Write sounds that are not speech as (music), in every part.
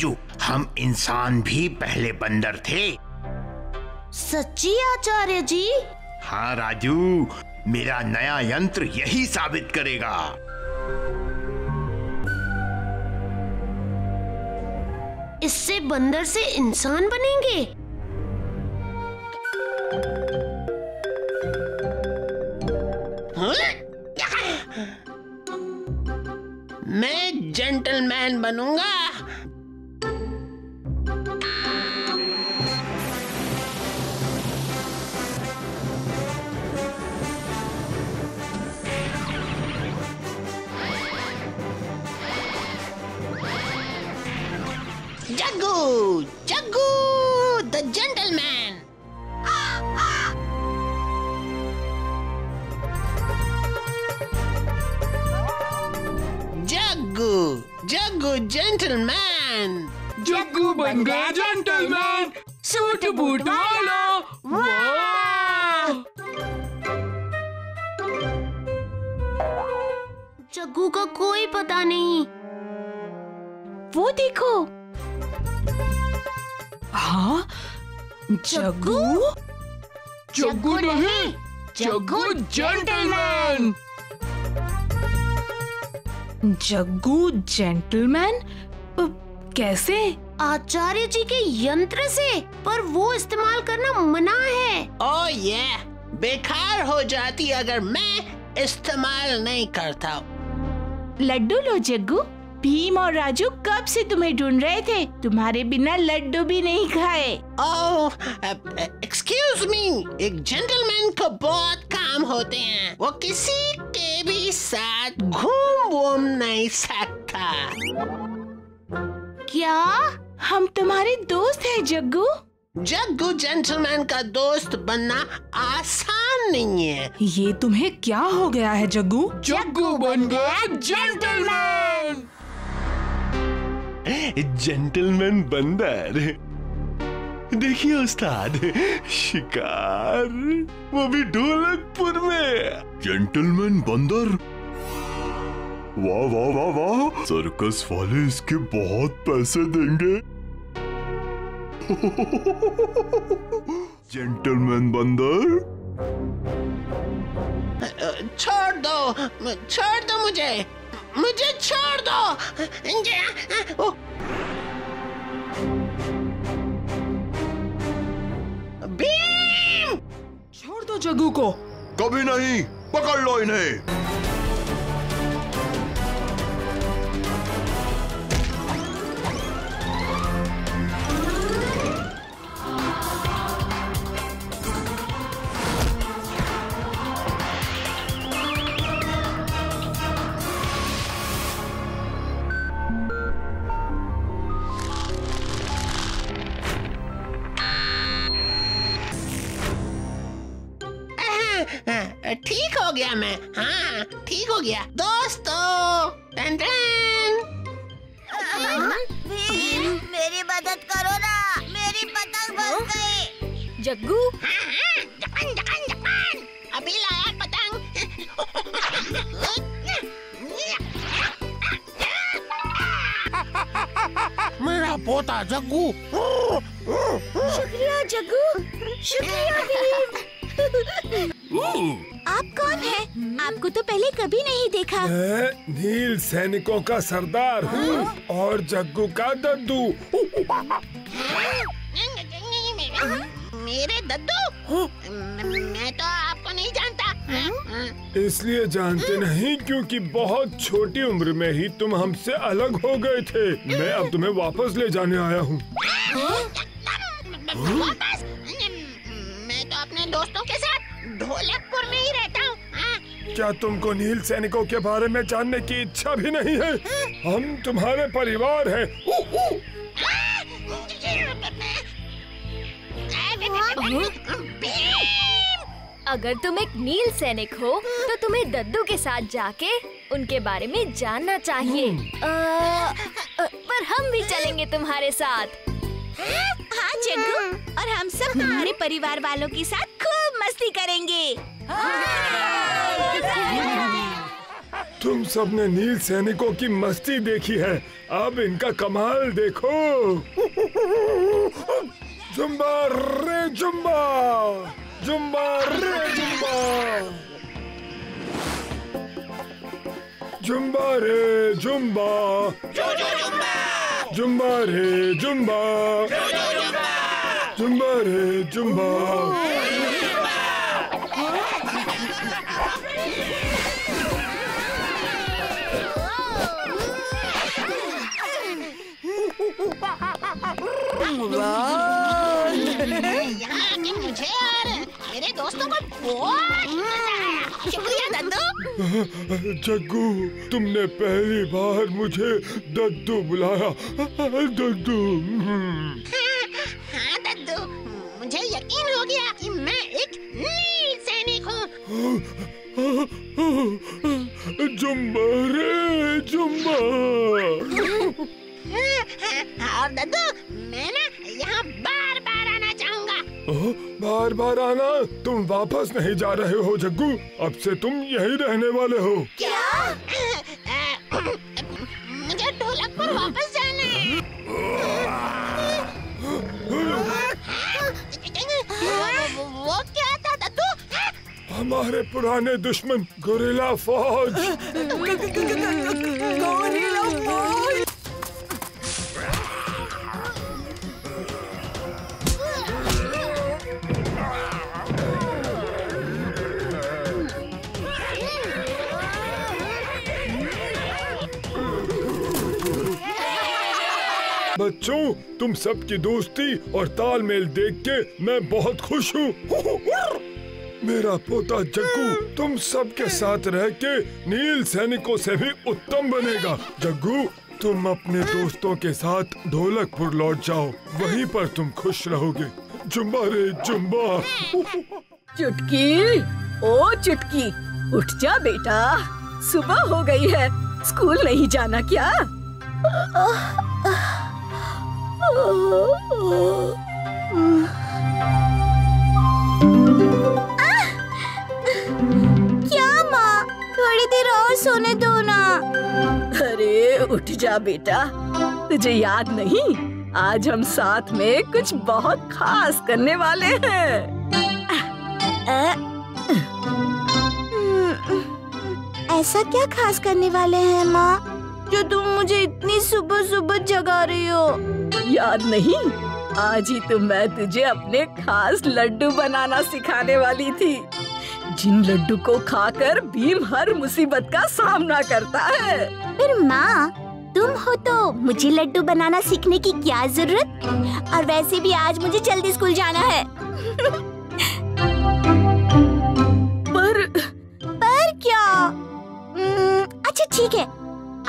राजू हम इंसान भी पहले बंदर थे। सच्ची आचार्य जी? हाँ राजू मेरा नया यंत्र यही साबित करेगा। इससे बंदर से इंसान बनेंगे? मैं gentleman बनूँगा। Jaggu Jaggu the gentleman Jaggu Jaggu gentleman Jaggu बन गया जेंटलमैन सूट बूट वाला वाह जग्गू का कोई पता नहीं वो देखो हाँ? जग्गू? जग्गू नहीं जग्गू जेंटलमैन। जग्गू जेंटलमैन? कैसे? आचार्य जी के यंत्र से पर वो इस्तेमाल करना मना है। ओ ये बेकार हो जाती अगर मैं इस्तेमाल नहीं करता। लड्डू लो जग्गू। भीम और राजू कब से तुम्हें ढूंढ रहे थे? तुम्हारे बिना लड्डू भी नहीं खाए। ओह एक्सक्यूज मी एक जेंटलमैन को बहुत काम होते हैं। वो किसी के भी साथ घूम वूम नहीं सकता। क्या? हम तुम्हारे दोस्त हैं जग्गू। जग्गू जेंटलमैन का दोस्त बनना आसान नहीं है। ये तुम्हें क्या हो गया है जग्गू? जग्गू बन गया जेंटलमैन जेंटलमैन बंदर। देखिए उस्ताद शिकार वो भी ढोलकपुर में। जेंटलमैन बंदर? वाह वाह वाह वाह सर्कस वाले इसके बहुत पैसे देंगे। जेंटलमैन बंदर? छोड़ दो छोड़ दो मुझे मुझे छोड़ दो। ओ, भीम! छोड़ दो जगू को। कभी नहीं पकड़ लो इन्हें। हो गया दोस्तों टन टन मेरी मदद करो ना। मेरी पतंग फंस गई। जग्गू? जपान जपान जपान. अभी लाया पतंग. मेरा पोता जग्गू. शुक्रिया जग्गू। शुक्रिया भीम आप कौन है? आपको तो पहले कभी नहीं देखा। मैं नील सैनिकों का सरदार हूँ और जग्गू का दद्दू। मेरे दद्दू? मैं तो आपको नहीं जानता। इसलिए जानते नहीं क्योंकि बहुत छोटी उम्र में ही तुम हमसे अलग हो गए थे। मैं अब तुम्हें वापस ले जाने आया हूँ? ढोलकपुर में ही रहता हूँ। हाँ? क्या तुमको नील सैनिकों के बारे में जानने की इच्छा भी नहीं है? हम तुम्हारे परिवार हैं। अगर तुम एक नील सैनिक हो तो तुम्हें दद्दू के साथ जाके उनके बारे में जानना चाहिए। अ, अ, पर हम भी चलेंगे तुम्हारे साथ। हाँ जग्गू और हम सब तुम्हारे परिवार वालों के साथ खूब मस्ती करेंगे। तुम सबने नील सैनिकों की मस्ती देखी है। अब इनका कमाल देखो। जुम्बा रे जुम्बा। जुम्बा रे जुम्बा। जुम्बा रे जुम्बा। जुम्बा रे जुम्बा। जुम्बा रे जुम्बा। यहाँ आके मुझे और मेरे दोस्तों को बहुत मज़ा आया शुक्रिया दद्दू जग्गू तुमने पहली बार मुझे दद्दू बुलाया। दद्दू। हाँ दद्दू मुझे यकीन हो गया कि मैं एक नील सैनिक हूँ। जुम्बा रे जुम्बा और दद्दू बार बार आना तुम वापस नहीं जा रहे हो जग्गू। अब से तुम यही रहने वाले हो। क्या? मुझे ढोलकपुर वापस जाना है। वो- वो क्या था दद्दू हमारे पुराने दुश्मन गोरिल्ला फौज। बच्चों, तुम सबकी दोस्ती और तालमेल देख के मैं बहुत खुश हूँ। मेरा पोता जग्गू, तुम सबके साथ रह के नील सैनिकों से भी उत्तम बनेगा। जग्गू, तुम अपने दोस्तों के साथ ढोलकपुर लौट जाओ, वहीं पर तुम खुश रहोगे। जुम्बा रे, जुम्बा। चुटकी, ओ चुटकी, उठ जा बेटा। सुबह हो गई है, स्कूल नहीं जाना क्या? क्या माँ थोड़ी देर और सोने दो ना अरे, उठ जा बेटा। तुझे याद नहीं? आज हम साथ में कुछ बहुत खास करने वाले हैं। ऐसा क्या खास करने वाले हैं, माँ? जो तुम मुझे इतनी सुबह सुबह जगा रही हो। याद नहीं? आज ही तो मैं तुझे अपने खास लड्डू बनाना सिखाने वाली थी। जिन लड्डू को खाकर भीम हर मुसीबत का सामना करता है। फिर माँ तुम हो तो मुझे लड्डू बनाना सीखने की क्या ज़रूरत? और वैसे भी आज मुझे जल्दी स्कूल जाना है। पर पर क्या? अच्छा ठीक है।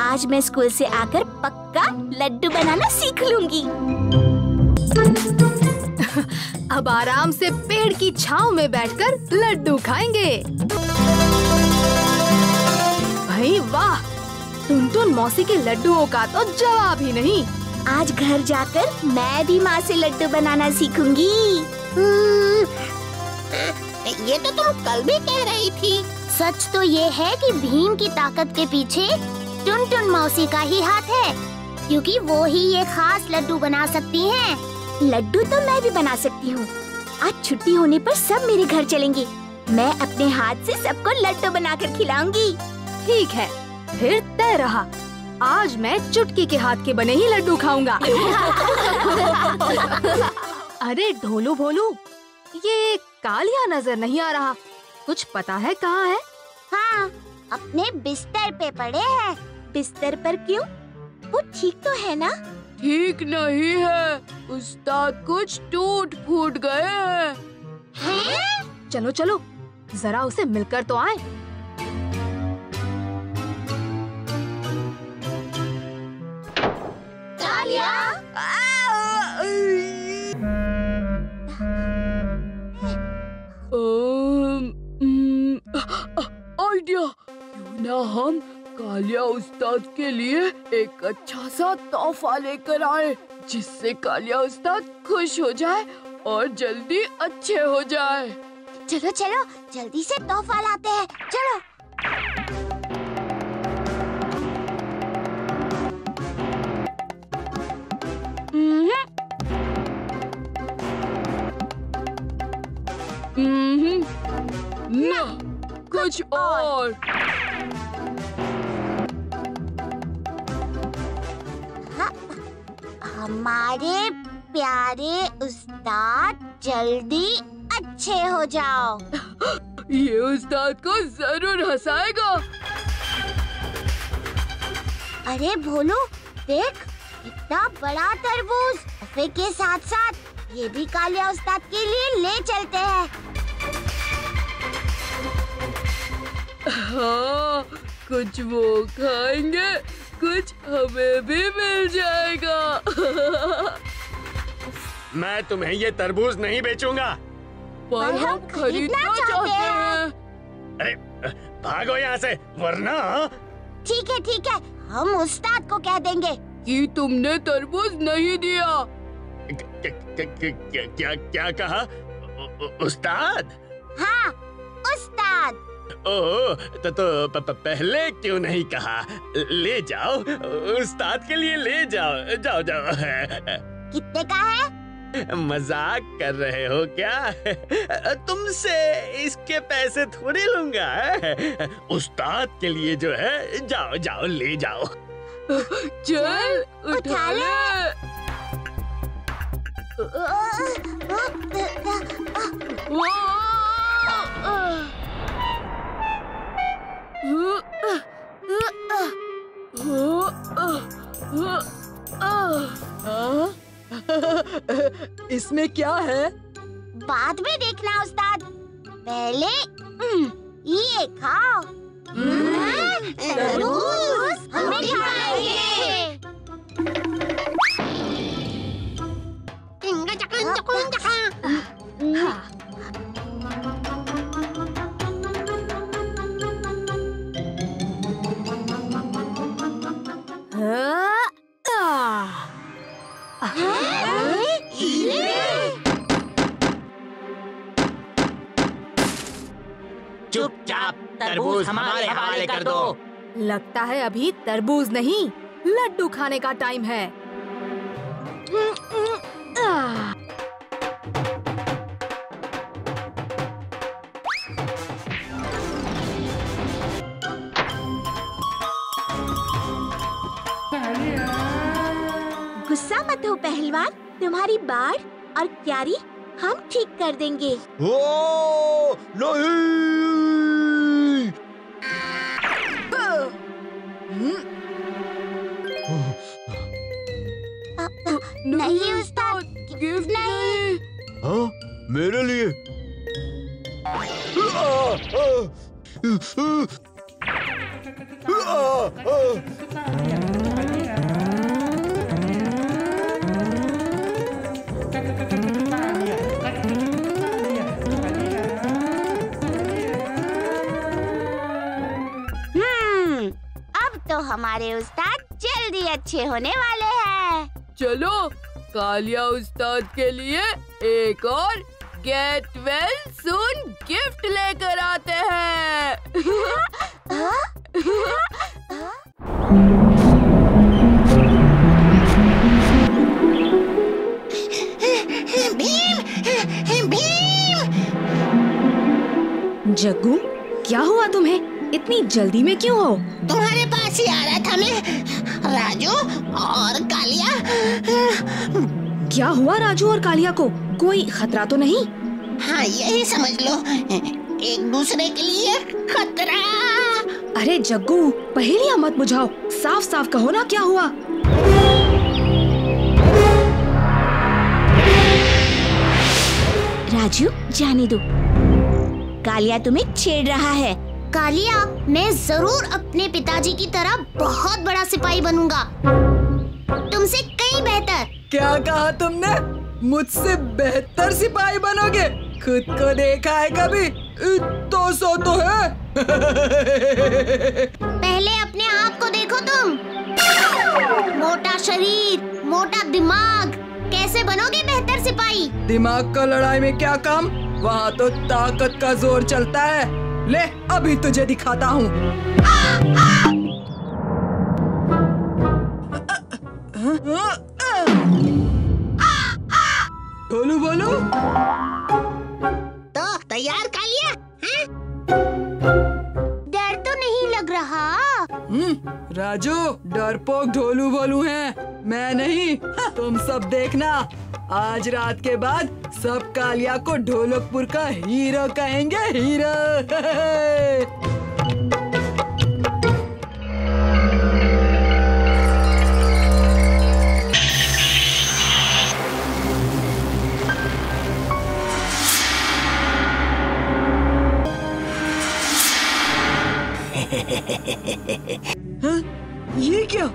आज मैं स्कूल से आकर पक्का लड्डू बनाना सीख लूँगी। (laughs) अब आराम से पेड़ की छांव में बैठकर लड्डू खाएँगे। भाई वाह टुनटुन मौसी के लड्डुओं का तो जवाब ही नहीं। आज घर जाकर मैं भी माँ से लड्डू बनाना सीखूँगी। हम्म, ये तो तुम कल भी कह रही थी। सच तो ये है कि भीम की ताकत के पीछे टुन टुन मौसी का ही हाथ है क्योंकि वो ही ये खास लड्डू बना सकती हैं। लड्डू तो मैं भी बना सकती हूँ। आज छुट्टी होने पर सब मेरे घर चलेंगे। मैं अपने हाथ से सबको लड्डू बनाकर खिलाऊँगी। ठीक है फिर तय रहा। आज मैं चुटकी के हाथ के बने ही लड्डू खाऊँगा। (laughs) अरे ढोलू भोलू ये कालिया नज़र नहीं आ रहा। कुछ पता है कहाँ है? हाँ अपने बिस्तर पे पड़े हैं। बिस्तर पर क्यों? वो ठीक तो है ना? ठीक नहीं है। उस्ताद कुछ टूट फूट गए हैं। है? चलो चलो। जरा उसे मिलकर तो आए। आइडिया। क्यों ना हम कालिया उस्ताद के लिए एक अच्छा सा तोहफा लेकर आए जिससे कालिया उस्ताद खुश हो जाए और जल्दी अच्छे हो जाए। चलो चलो जल्दी से तोहफा लाते हैं। चलो। हम्म। हम्म। कुछ और। हमारे प्यारे उस्ताद जल्दी अच्छे हो जाओ। (laughs) ये उस्ताद को ज़रूर हंसाएगा। अरे भोलू देख इतना बड़ा तरबूज। तोहफे के साथ साथ ये भी कालिया उस्ताद के लिए ले चलते हैं। हाँ कुछ वो खाएँगे। कुछ हमें भी मिल जाएगा। मैं तुम्हें ये तरबूज नहीं बेचूँगा। पर हम खरीदना चाहते हैं। अरे भागो यहाँ से वरना ठीक है ठीक है हम उस्ताद को कह देंगे। कि तुमने तरबूज नहीं दिया। क्या क्या क्या कहा? उस्ताद? हाँ उस्ताद। ओह तो, तो प, प, पहले क्यों नहीं कहा ले जाओ उस्ताद के लिए ले जाओ जाओ जाओ कितने का है मज़ाक कर रहे हो क्या तुमसे इसके पैसे थोड़े लूँगा उस्ताद के लिए जो है जाओ जाओ ले जाओ चल उठा ले (laughs) इसमें क्या है? बाद में देखना उस्ताद। पहले हम्म, ये खाओ। तरबूज हमें खाएँगे। चुपचाप तरबूज हमारे हवाले कर दो। लगता है अभी तरबूज नहीं लड्डू खाने का टाइम है। गुस्सा मत हो पहलवान। तुम्हारी बाढ़ और क्यारी हम ठीक कर देंगे। ओ नहीं। गिफ्ट नहीं। हाँ मेरे लिए। हम्म अब तो हमारे उस्ताद जल्दी अच्छे होने वाले हैं। चलो कालिया उस्ताद के लिए एक और गेट वेल सून गिफ्ट लेकर आते हैं। जग्गू क्या हुआ तुम्हें? इतनी जल्दी में क्यों हो? तुम्हारे पास ही आ रहा था मैं। राजू और क्या हुआ राजू और कालिया को? कोई खतरा तो नहीं? हाँ यही समझ लो। एक दूसरे के लिए खतरा। अरे जग्गू पहेलियाँ मत बुझाओ। साफ़ साफ़ कहो ना क्या हुआ। राजू जाने दो। कालिया तुम्हें छेड़ रहा है। कालिया मैं ज़रूर अपने पिताजी की तरह बहुत बड़ा सिपाही बनूँगा। तुमसे कहीं बेहतर। क्या कहा तुमने? मुझसे बेहतर सिपाही बनोगे। खुद को देखा है कभी? तो सो तो है। पहले अपने आप को देखो तुम। मोटा शरीर मोटा दिमाग कैसे बनोगे बेहतर सिपाही? दिमाग का लड़ाई में क्या काम? वहाँ तो ताकत का ज़ोर चलता है। ले अभी तुझे दिखाता हूँ। बोलो बोलो। तो तैयार कर लिया हाँ? डर तो नहीं लग रहा। हम्म, राजू डरपोक ढोलू बोलू है। मैं नहीं तुम सब देखना। आज रात के बाद सब कालिया को ढोलकपुर का हीरो कहेंगे हीरो। (laughs) (laughs) हाँ? ये क्या?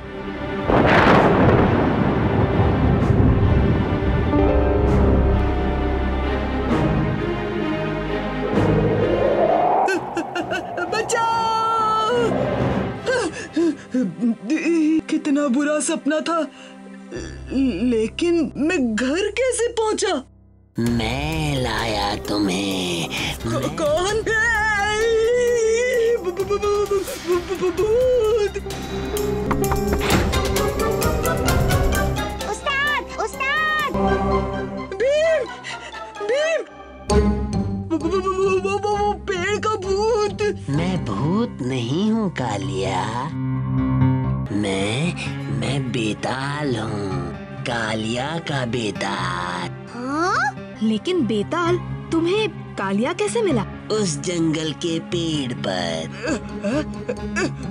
कितना बुरा सपना था। लेकिन मैं घर कैसे पहुँचा? मैं लाया तुम्हें। मैं... कौन भूत उस्ताद उस्ताद भीम! भीम! वो, वो, वो, वो, वो, वो पेड़ का भूत! मैं भूत नहीं हूँ कालिया। मैं मैं बेताल हूँ। कालिया का बेताल। हाँ? लेकिन बेताल तुम्हें कालिया कैसे मिला? उस जंगल के पेड़ पर।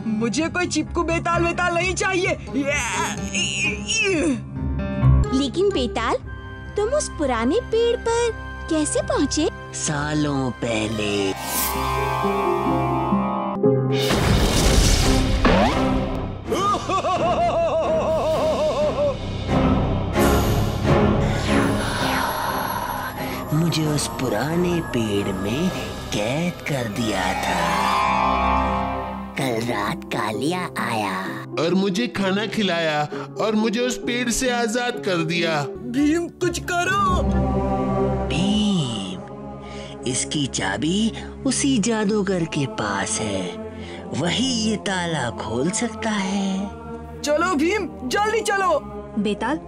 मुझे कोई चिपकू बेताल बेताल नहीं चाहिए। लेकिन बेताल तुम उस पुराने पेड़ पर कैसे पहुँचे? सालों पहले। मुझे उस पुराने पेड़ में कैद कर दिया था। कल रात कालिया आया। और मुझे खाना खिलाया और मुझे उस पेड़ से आज़ाद कर दिया। भीम कुछ करो। भीम इसकी चाबी उसी जादूगर के पास है। वही ये ताला खोल सकता है। चलो भीम जल्दी चलो। बेताल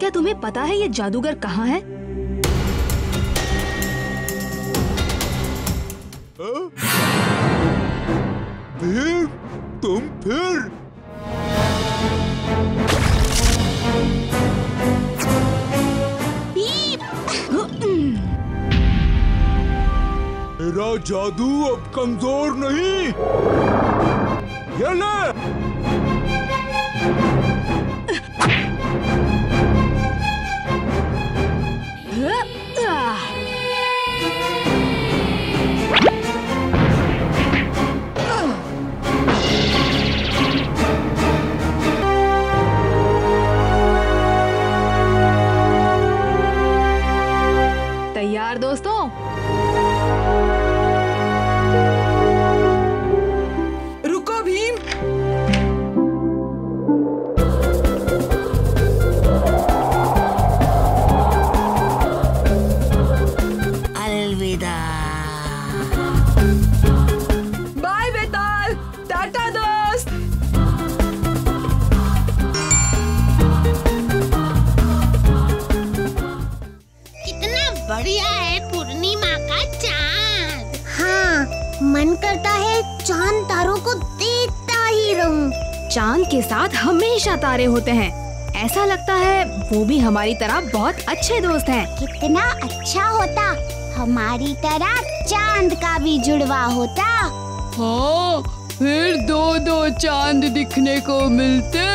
क्या तुम्हें पता है ये जादूगर कहाँ है? भीम तुम फिर। मेरा जादू अब कमज़ोर नहीं। ये ले। तारे होते हैं। ऐसा लगता है वो भी हमारी तरह बहुत अच्छे दोस्त हैं। कितना अच्छा होता। हमारी तरह चाँद का भी जुड़वा होता। हाँ फिर दो दो चाँद दिखने को मिलते।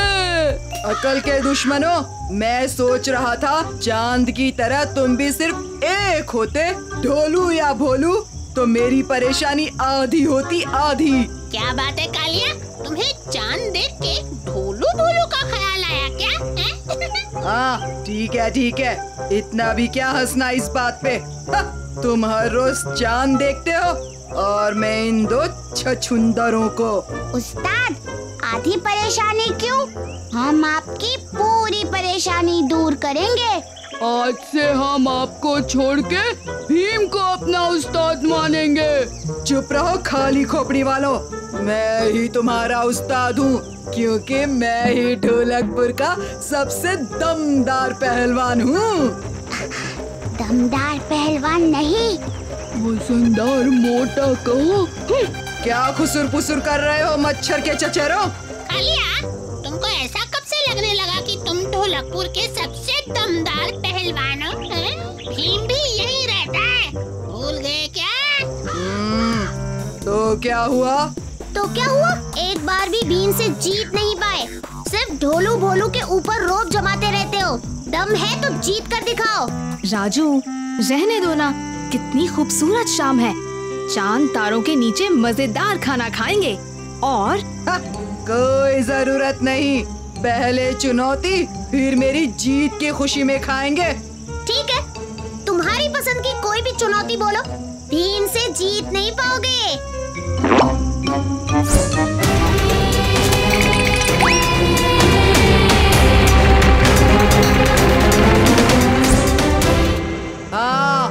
अकल के दुश्मनों मैं सोच रहा था चाँद की तरह तुम भी सिर्फ़ एक होते। ढोलू या भोलू तो मेरी परेशानी आधी होती आधी। क्या बात है कालिया? तुम्हें चाँद देख के ढोलू भोलू का ख्याल आया क्या? हाँ ठीक है ठीक है। इतना भी क्या हंसना इस बात पे? हाँ, तुम हर रोज चाँद देखते हो और मैं इन दो छछुंदरों को। उस्ताद आधी परेशानी क्यों? हम आपकी पूरी परेशानी दूर करेंगे। आज से हम आपको छोड़ के भीम को अपना उस्ताद मानेंगे। चुप रहो खाली खोपड़ी वालों। मैं ही तुम्हारा उस्ताद हूँ क्योंकि मैं ही ढोलकपुर का सबसे दमदार पहलवान हूँ। दमदार पहलवान नहीं। वजनदार मोटा कहो। क्या खुसुर पुसुर कर रहे हो मच्छर के चचेरों? कालिया तुमको ऐसा कब से लगने लगा कि तुम ढोलकपुर के सबसे दमदार पहलवान भीम भी यही रहता है। भूल गए क्या? तो क्या हुआ? तो क्या हुआ? एक बार भी भीम से जीत नहीं पाए। सिर्फ़ ढोलू भोलू के ऊपर रोप जमाते रहते हो। दम है तो जीत कर दिखाओ। राजू रहने दो ना। कितनी खूबसूरत शाम है। चाँद तारों के नीचे मज़ेदार खाना खाएँगे। और हा, कोई ज़रूरत नहीं। पहले चुनौती फिर मेरी जीत की खुशी में खाएँगे। ठीक है तुम्हारी पसंद की कोई भी चुनौती बोलो भीम से जीत नहीं पाओगे। हाँ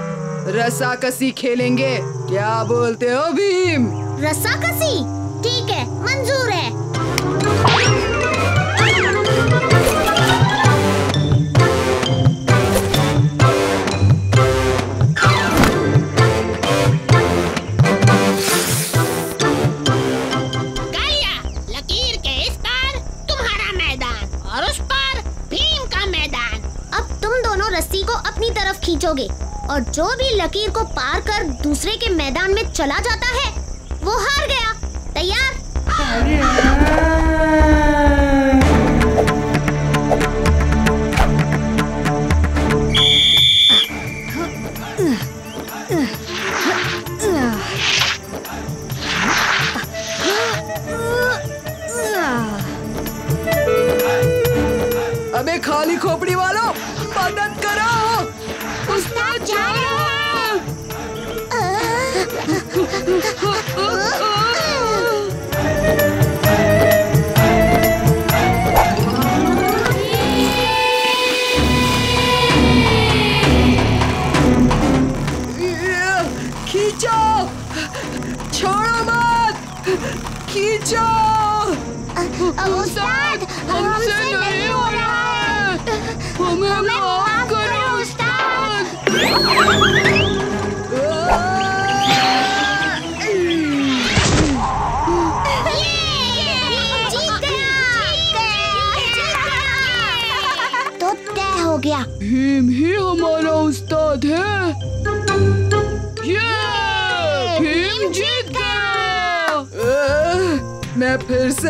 रस्साकसी खेलेंगे। क्या बोलते हो भीम? रस्साकसी लकीर को पार कर दूसरे के मैदान में चला जाता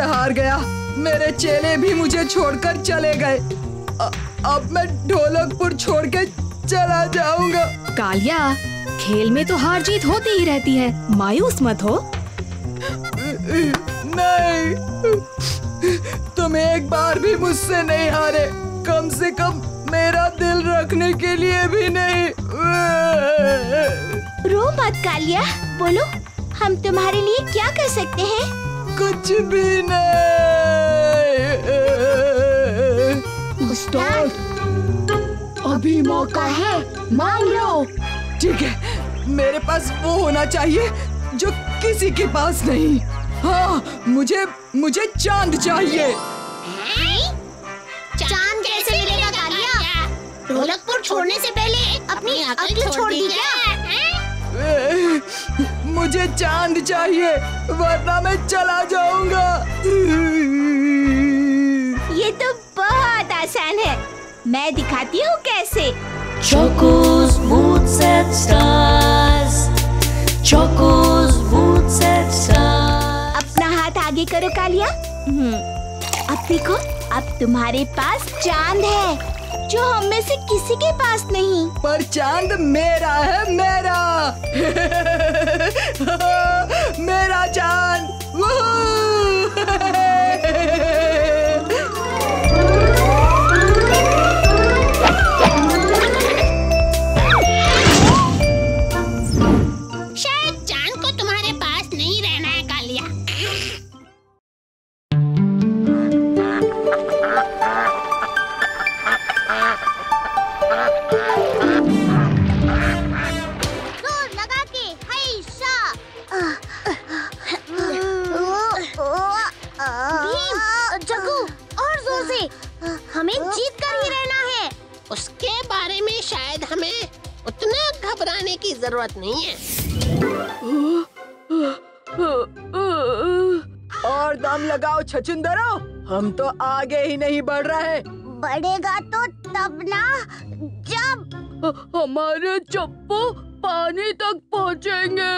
से हार गया। मेरे चेले भी मुझे छोड़कर चले गए। अ- अब मैं ढोलकपुर छोड़ के चला जाऊँगा। कालिया खेल में तो हार जीत होती ही रहती है। मायूस मत हो। नहीं। तुम एक बार भी मुझसे नहीं हारे। कम से कम मेरा दिल रखने के लिए भी नहीं। रो मत कालिया। बोलो हम तुम्हारे लिए क्या कर सकते हैं? कुछ भी नहीं। उस्ताद अभी मौका है मांग लो। ठीक है मेरे पास वो होना चाहिए जो किसी के पास नहीं। हाँ मुझे मुझे चाँद चाहिए। चाँद कैसे मिलेगा कालिया ढोलकपुर छोड़ने से पहले अपनी अकल छोड़ दी क्या मुझे चाँद चाहिए वरना मैं चला जाऊँगा। ये तो बहुत आसान है। मैं दिखाती हूँ कैसे। Chocos Boots and Stars. Chocos Boots and Stars. अपना हाथ आगे करो कालिया। हम्म, अब देखो अब तुम्हारे पास चाँद है। जो हम में से किसी के पास नहीं। पर चाँद मेरा है मेरा। (laughs) मेरा चाँद। की ज़रूरत नहीं है। और दम लगाओ छचुंदरो। हम तो आगे ही नहीं बढ़ रहे। बढ़ेगा तो तब ना जब। हमारे चप्पू पानी तक पहुँचेंगे।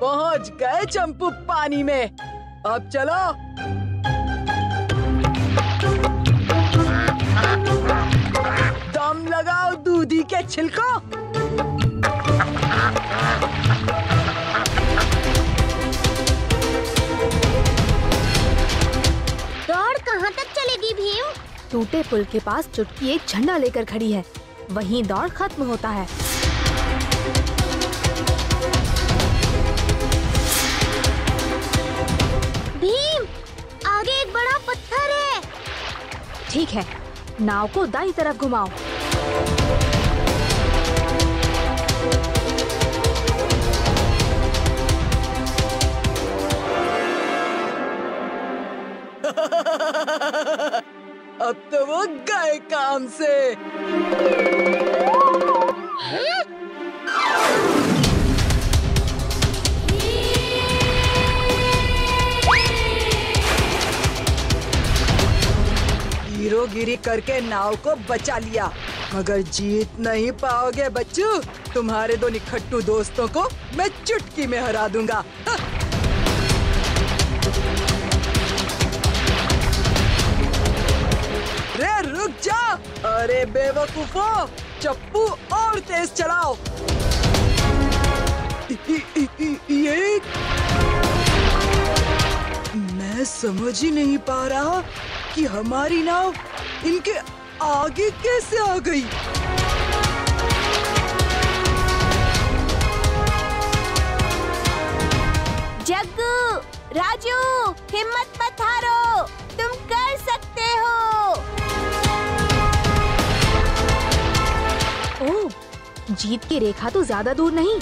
पहुँच गए चंपू पानी में। अब चलो। दम लगाओ दूधी के छिलको। दौड़ कहाँ तक चलेगी भीम? टूटे पुल के पास चुटकी एक झंडा लेकर खड़ी है। वहीं दौड़ खत्म होता है। ठीक है। नाव को दाई तरफ़ घुमाओ। अब तो वो गए काम से। करके नाव को बचा लिया। मगर जीत नहीं पाओगे बच्चू। तुम्हारे दो निखट्टू दोस्तों को मैं चुटकी में हरा दूँगा। (laughs) रे, रुक जा। अरे, बेवकूफो, चप्पू और तेज चलाओ (laughs) ये मैं समझ ही नहीं पा रहा कि हमारी नाव इनके आगे कैसे आ गई? जग्गू राजू हिम्मत मत हारो तुम कर सकते हो। ओह जीत की रेखा तो ज़्यादा दूर नहीं।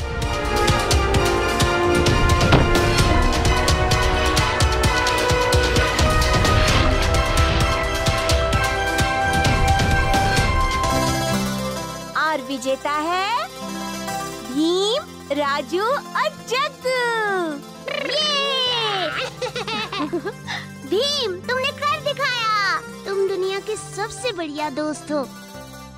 विजेता है भीम राजू और जग्गू ये! (laughs) भीम तुमने कर दिखाया। तुम दुनिया के सबसे बढ़िया दोस्त हो।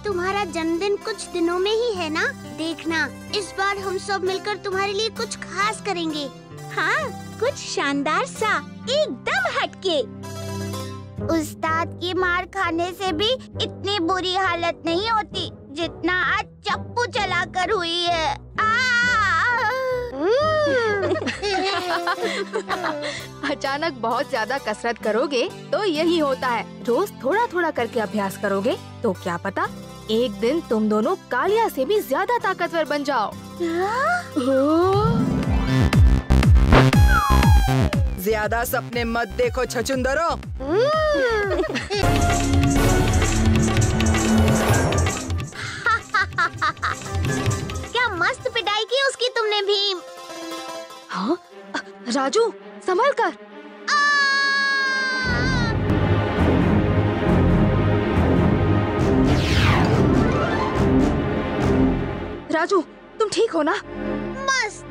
तुम्हारा जन्मदिन कुछ दिनों में ही है ना? देखना इस बार हम सब मिलकर तुम्हारे लिए कुछ खास करेंगे। हाँ कुछ शानदार सा एकदम हटके। उस्ताद की मार खाने से भी इतनी बुरी हालत नहीं होती। जितना आज चप्पू चलाकर हुई है। (laughs) अचानक बहुत ज़्यादा कसरत करोगे तो यही होता है। रोज थोड़ा थोड़ा करके अभ्यास करोगे तो क्या पता एक दिन तुम दोनों कालिया से भी ज़्यादा ताकतवर बन जाओ। ज़्यादा सपने मत देखो छचुंदरो (laughs) (laughs) क्या मस्त पिटाई की उसकी तुमने भीम? हाँ? राजू संभल कर। राजू तुम ठीक हो ना? मस्त।